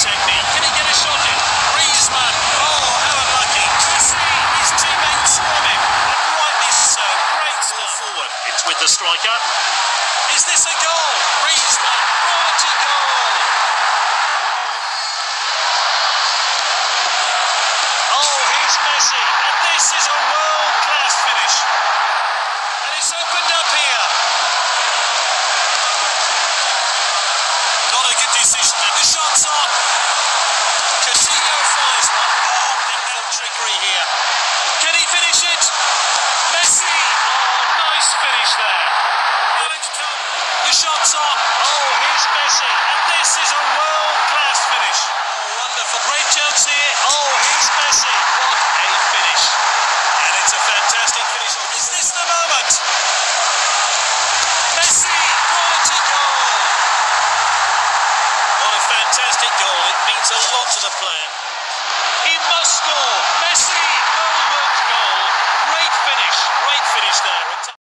technique. Can he get a shot in? Griezmann. Oh, how unlucky. Messi, his teammates swarm him. And rightly so. Great stuff forward. It's with the striker. Is this a goal? shots on. Oh, he's Messi. And this is a world-class finish. Oh, wonderful. Great chance here. Oh, he's Messi. What a finish. And it's a fantastic finish. Is this the moment? Messi, quality goal. What a fantastic goal. It means a lot to the player. He must score. Messi, well-worked goal. Great finish. Great finish there.